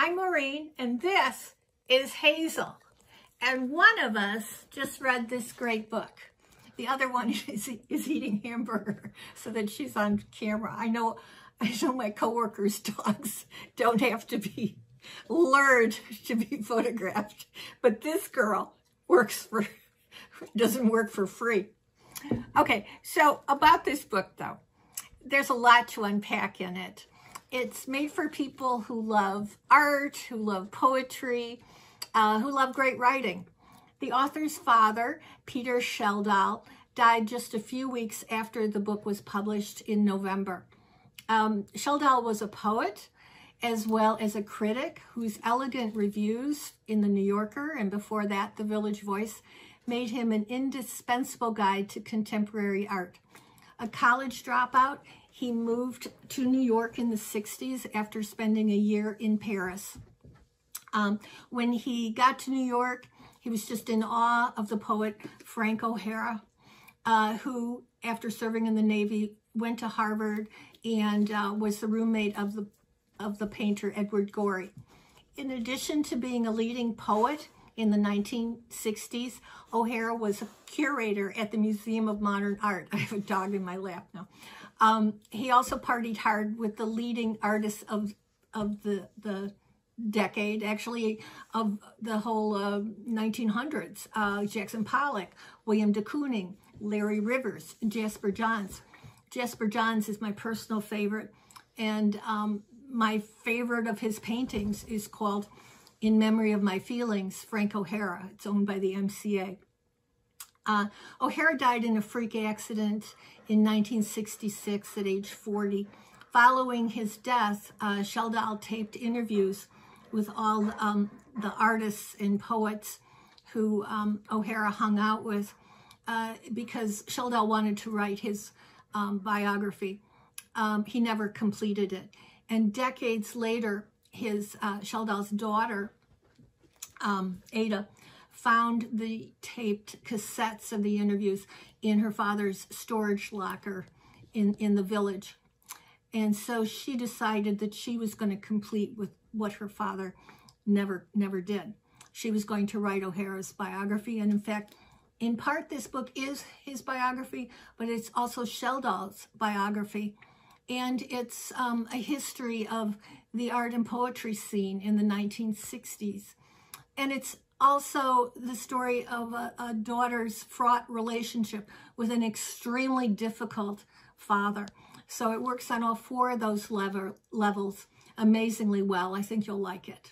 I'm Maureen, and this is Hazel. And one of us just read this great book. The other one is, is eating hamburger so that she's on camera. I know, I know my coworkers' dogs don't have to be lured to be photographed, but this girl works for, doesn't work for free. Okay, so about this book though, there's a lot to unpack in it. It's made for people who love art, who love poetry, uh, who love great writing. The author's father, Peter Schjeldahl, died just a few weeks after the book was published in November. Um, Schjeldahl was a poet as well as a critic whose elegant reviews in the New Yorker and before that the Village Voice made him an indispensable guide to contemporary art. A college dropout, he moved to New York in the 60s after spending a year in Paris. Um, when he got to New York, he was just in awe of the poet Frank O'Hara, uh, who, after serving in the Navy, went to Harvard and uh, was the roommate of the, of the painter Edward Gorey. In addition to being a leading poet in the 1960s, O'Hara was a curator at the Museum of Modern Art. I have a dog in my lap now. Um, he also partied hard with the leading artists of of the the decade, actually of the whole uh, 1900s. Uh, Jackson Pollock, William de Kooning, Larry Rivers, Jasper Johns. Jasper Johns is my personal favorite, and um, my favorite of his paintings is called In Memory of My Feelings, Frank O'Hara. It's owned by the MCA. Uh, O'Hara died in a freak accident in 1966 at age 40. Following his death, uh, Schjeldahl taped interviews with all um, the artists and poets who um, O'Hara hung out with uh, because Schjeldahl wanted to write his um, biography. Um, he never completed it. And decades later, his uh, Schjeldahl's daughter, um, Ada, found the taped cassettes of the interviews in her father's storage locker in, in the village. And so she decided that she was going to complete with what her father never never did. She was going to write O'Hara's biography. And in fact, in part, this book is his biography, but it's also Schjeldahl's biography. And it's um, a history of the art and poetry scene in the 1960s. And it's also the story of a, a, daughter's fraught relationship with an extremely difficult father. So it works on all four of those lever, levels amazingly well. I think you'll like it.